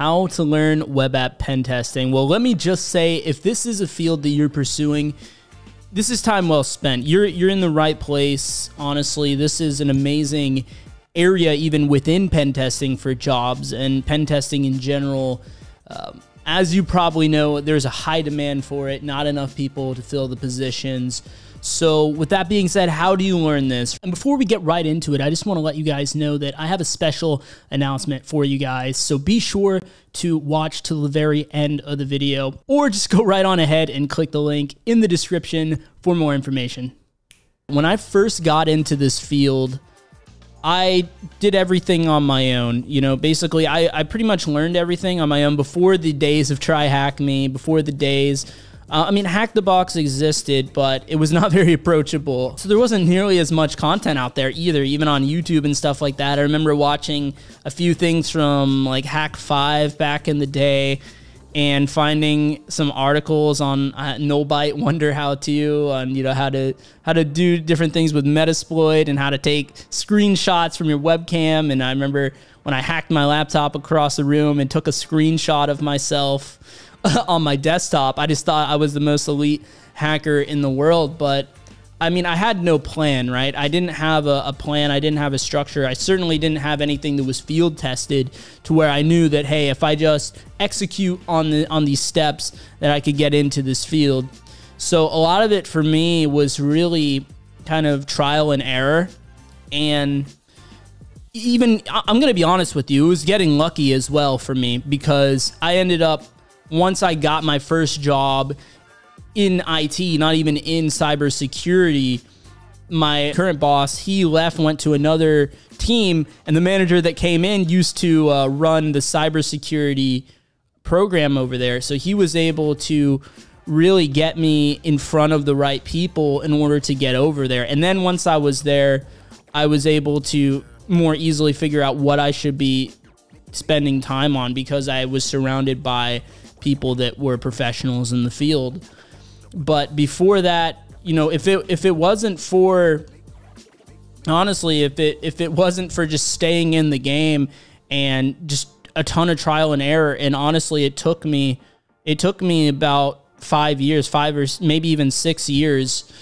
how to learn web app pen testing. Well, let me just say if this is a field that you're pursuing, this is time well spent. You're you're in the right place. Honestly, this is an amazing area even within pen testing for jobs and pen testing in general. Um, as you probably know, there's a high demand for it, not enough people to fill the positions. So, with that being said, how do you learn this? And before we get right into it, I just want to let you guys know that I have a special announcement for you guys. So, be sure to watch to the very end of the video, or just go right on ahead and click the link in the description for more information. When I first got into this field, I did everything on my own. You know, basically, I, I pretty much learned everything on my own before the days of TryHackMe, before the days uh, I mean, Hack the Box existed, but it was not very approachable. So there wasn't nearly as much content out there either, even on YouTube and stuff like that. I remember watching a few things from like Hak5 back in the day and finding some articles on uh, Null Byte Wonder How To on you know how to how to do different things with Metasploit and how to take screenshots from your webcam. And I remember when I hacked my laptop across the room and took a screenshot of myself on my desktop. I just thought I was the most elite hacker in the world, but I mean, I had no plan, right? I didn't have a, a, plan. I didn't have a structure. I certainly didn't have anything that was field tested to where I knew that, hey, if I just execute on the on these steps, that I could get into this field. So a lot of it for me was really kind of trial and error, and even I'm going to be honest with you, it was getting lucky as well for me because I ended up once I got my first job in IT, not even in cybersecurity, my current boss, he left, went to another team, and the manager that came in used to uh, run the cybersecurity program over there. So he was able to really get me in front of the right people in order to get over there. And then once I was there, I was able to more easily figure out what I should be spending time on because I was surrounded by people that were professionals in the field. But before that, you know, if it if it wasn't for honestly, if it if it wasn't for just staying in the game and just a ton of trial and error, and honestly, it took me it took me about five years, five or maybe even six years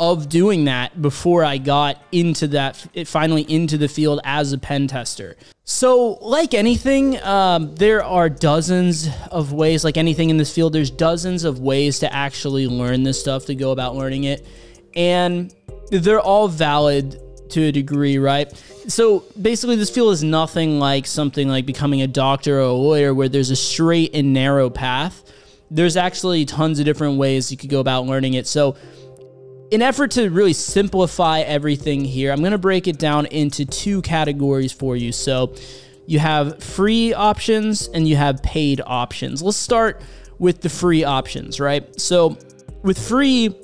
of doing that before I got into that, finally into the field as a pen tester. So, like anything, um, there are dozens of ways, like anything in this field, there's dozens of ways to actually learn this stuff, to go about learning it. And they're all valid to a degree, right? So basically, this field is nothing like something like becoming a doctor or a lawyer where there's a straight and narrow path. There's actually tons of different ways you could go about learning it. So, in effort to really simplify everything here, I'm going to break it down into two categories for you. So you have free options and you have paid options. Let's start with the free options, right? So with free,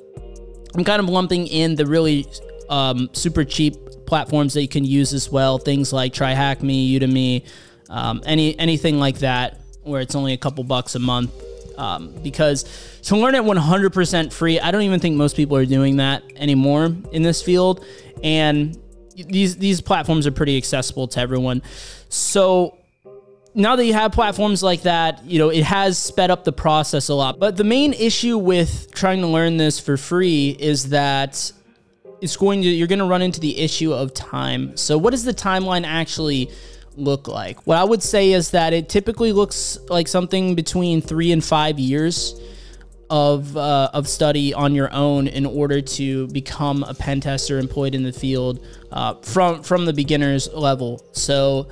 I'm kind of lumping in the really um, super cheap platforms that you can use as well. Things like TryHackMe, Udemy, um, any anything like that, where it's only a couple bucks a month um, because to learn it 100% free, I don't even think most people are doing that anymore in this field. And these these platforms are pretty accessible to everyone. So now that you have platforms like that, you know, it has sped up the process a lot. But the main issue with trying to learn this for free is that it's going to you're going to run into the issue of time. So what is the timeline actually look like? What I would say is that it typically looks like something between three and five years of uh, of study on your own in order to become a pen tester employed in the field uh, from from the beginners level. So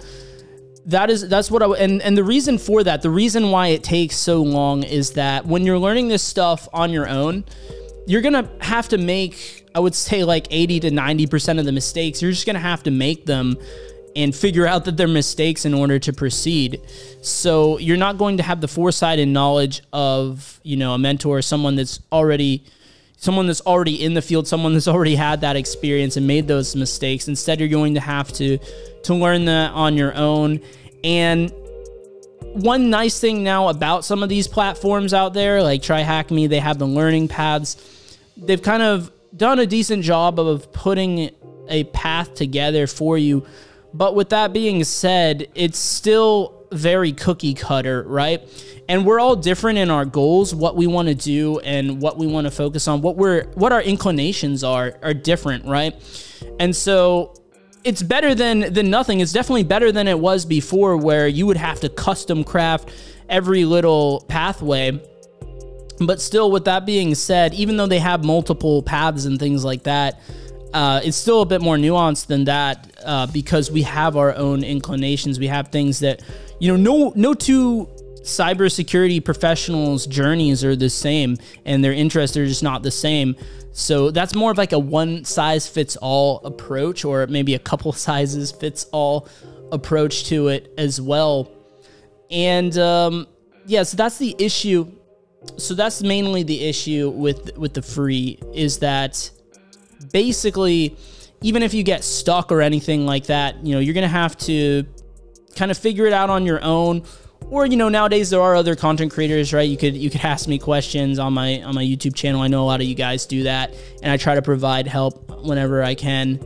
that is that's what I and and the reason for that, the reason why it takes so long is that when you're learning this stuff on your own, you're gonna have to make I would say like 80 to 90 percent of the mistakes. You're just gonna have to make them and figure out that they're mistakes in order to proceed. So you're not going to have the foresight and knowledge of, you know, a mentor, someone that's already someone that's already in the field, someone that's already had that experience and made those mistakes. Instead, you're going to have to to learn that on your own. And one nice thing now about some of these platforms out there, like TryHackMe, they have the learning paths. They've kind of done a decent job of putting a path together for you but with that being said, it's still very cookie cutter, right? And we're all different in our goals, what we want to do and what we want to focus on, what we're what our inclinations are are different, right? And so it's better than than nothing. It's definitely better than it was before where you would have to custom craft every little pathway. But still with that being said, even though they have multiple paths and things like that, uh, it's still a bit more nuanced than that uh, because we have our own inclinations. We have things that, you know, no no two cybersecurity professionals' journeys are the same, and their interests are just not the same. So that's more of like a one size fits all approach, or maybe a couple sizes fits all approach to it as well. And um, yeah, so that's the issue. So that's mainly the issue with with the free is that basically, even if you get stuck or anything like that, you know, you're going to have to kind of figure it out on your own. Or you know nowadays there are other content creators right? You could you could ask me questions on my on my youtube channel. I know a lot of you guys do that and i try to provide help whenever i can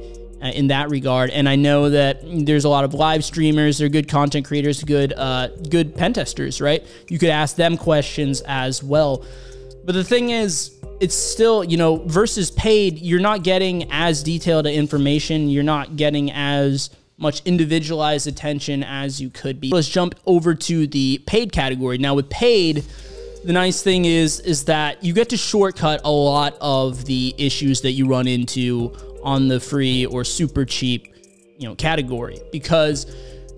uh, in that regard. And i know that there's a lot of live streamers they're good content creators good uh, good pen testers right? You could ask them questions as well but the thing is it's still, you know, versus paid, you're not getting as detailed information. You're not getting as much individualized attention as you could be. Let's jump over to the paid category. Now with paid, the nice thing is is that you get to shortcut a lot of the issues that you run into on the free or super cheap, you know, category because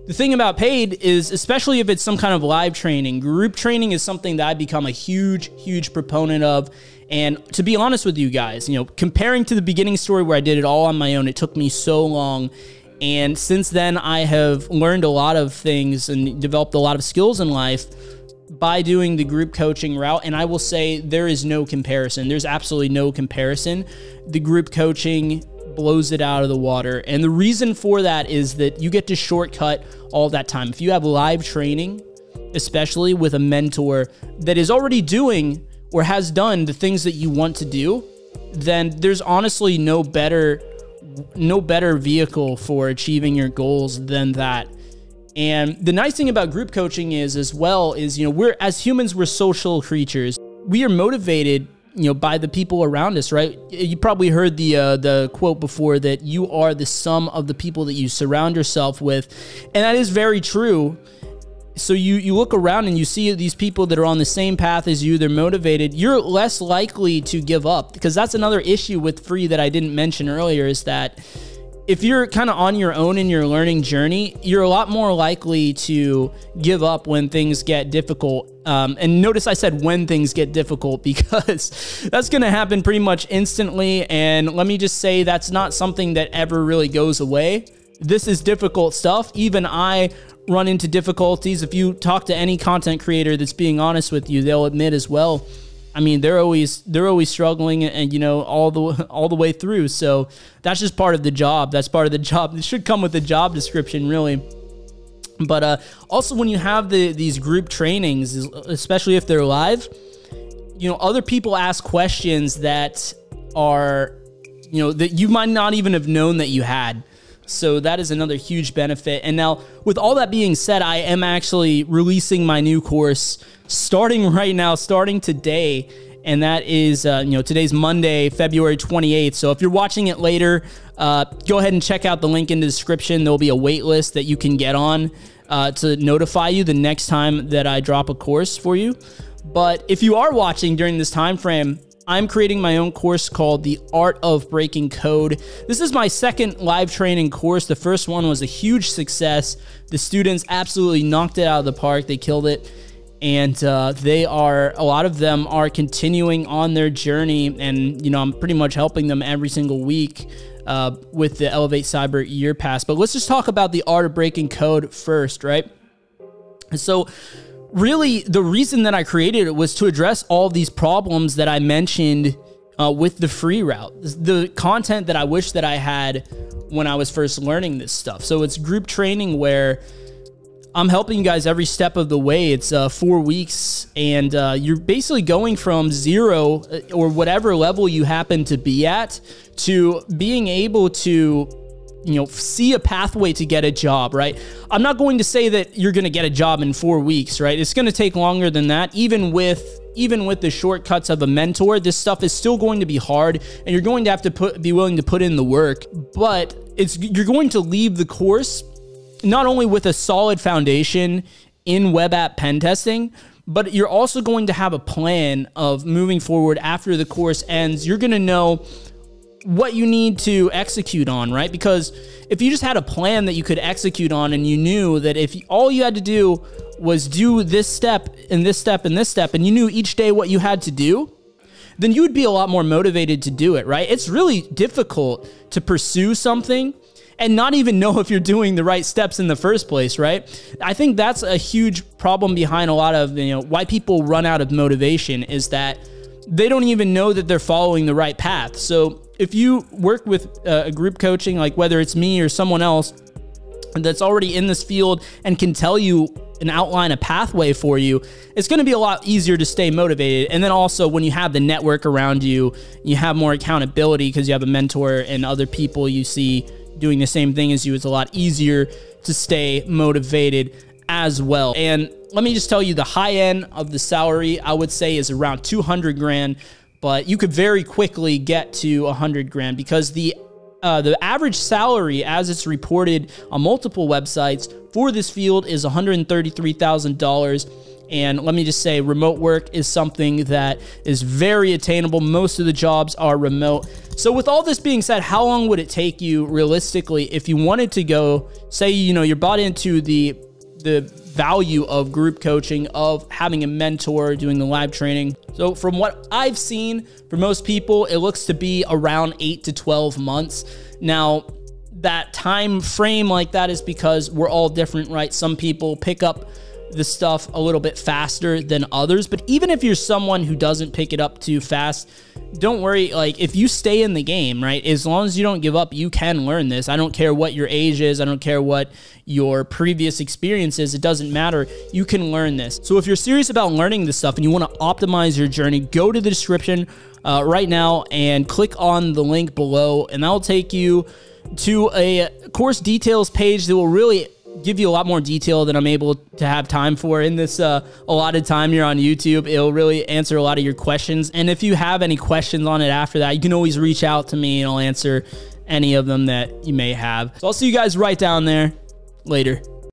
the thing about paid is, especially if it's some kind of live training, group training is something that I've become a huge, huge proponent of. And to be honest with you guys, you know, comparing to the beginning story where I did it all on my own, it took me so long. And since then, I have learned a lot of things and developed a lot of skills in life by doing the group coaching route. And I will say there is no comparison. There's absolutely no comparison. The group coaching blows it out of the water. And the reason for that is that you get to shortcut all that time. If you have live training, especially with a mentor that is already doing or has done the things that you want to do, then there's honestly no better no better vehicle for achieving your goals than that. And the nice thing about group coaching is as well is you know we're as humans we're social creatures. We are motivated you know by the people around us right? You probably heard the uh, the quote before that you are the sum of the people that you surround yourself with. And that is very true. So you you look around and you see these people that are on the same path as you they're motivated you're less likely to give up. Because that's another issue with free that I didn't mention earlier is that if you're kind of on your own in your learning journey, you're a lot more likely to give up when things get difficult. Um, and notice I said when things get difficult because that's going to happen pretty much instantly. And let me just say that's not something that ever really goes away. This is difficult stuff. Even I run into difficulties. If you talk to any content creator that's being honest with you, they'll admit as well I mean, they're always they're always struggling, and you know all the all the way through. So that's just part of the job. That's part of the job. It should come with the job description, really. But uh, also, when you have the these group trainings, especially if they're live, you know, other people ask questions that are, you know, that you might not even have known that you had. So that is another huge benefit. And now, with all that being said, I am actually releasing my new course starting right now, starting today. And that is, uh, you know, today's Monday, February 28th. So if you're watching it later, uh, go ahead and check out the link in the description. There'll be a wait list that you can get on uh, to notify you the next time that I drop a course for you. But if you are watching during this time frame, I'm creating my own course called The Art of Breaking Code. This is my second live training course. The first one was a huge success. The students absolutely knocked it out of the park, they killed it. And uh, they are, a lot of them are continuing on their journey. And, you know, I'm pretty much helping them every single week uh, with the Elevate Cyber Year Pass. But let's just talk about the art of breaking code first, right? So, really the reason that I created it was to address all these problems that I mentioned uh, with the free route, the content that I wish that I had when I was first learning this stuff. So it's group training where I'm helping you guys every step of the way. It's uh, four weeks, and uh, you're basically going from zero uh, or whatever level you happen to be at to being able to you know see a pathway to get a job right? I'm not going to say that you're going to get a job in four weeks right? It's going to take longer than that even with even with the shortcuts of a mentor this stuff is still going to be hard and you're going to have to put be willing to put in the work. But it's you're going to leave the course not only with a solid foundation in web app pen testing but you're also going to have a plan of moving forward after the course ends you're going to know what you need to execute on, right? Because if you just had a plan that you could execute on and you knew that if all you had to do was do this step and this step and this step and you knew each day what you had to do, then you would be a lot more motivated to do it, right? It's really difficult to pursue something and not even know if you're doing the right steps in the first place, right? I think that's a huge problem behind a lot of, you know, why people run out of motivation is that they don't even know that they're following the right path. So if you work with uh, a group coaching, like whether it's me or someone else that's already in this field and can tell you and outline a pathway for you, it's going to be a lot easier to stay motivated. And then also, when you have the network around you, you have more accountability because you have a mentor and other people you see doing the same thing as you. It's a lot easier to stay motivated as well. And let me just tell you the high end of the salary, I would say, is around 200 grand but you could very quickly get to 100 grand because the uh, the average salary, as it's reported on multiple websites for this field, is $133,000. And let me just say, remote work is something that is very attainable. Most of the jobs are remote. So, with all this being said, how long would it take you realistically if you wanted to go? Say, you know, you're bought into the the value of group coaching, of having a mentor, doing the live training. So, from what I've seen, for most people, it looks to be around eight to 12 months. Now, that time frame like that is because we're all different, right? Some people pick up the stuff a little bit faster than others. But even if you're someone who doesn't pick it up too fast, don't worry. Like, if you stay in the game, right, as long as you don't give up, you can learn this. I don't care what your age is, I don't care what your previous experience is, it doesn't matter. You can learn this. So, if you're serious about learning this stuff and you want to optimize your journey, go to the description uh, right now and click on the link below, and that'll take you to a course details page that will really give you a lot more detail than I'm able to have time for in this uh, allotted time here on YouTube. It'll really answer a lot of your questions. And if you have any questions on it after that, you can always reach out to me and I'll answer any of them that you may have. So I'll see you guys right down there later.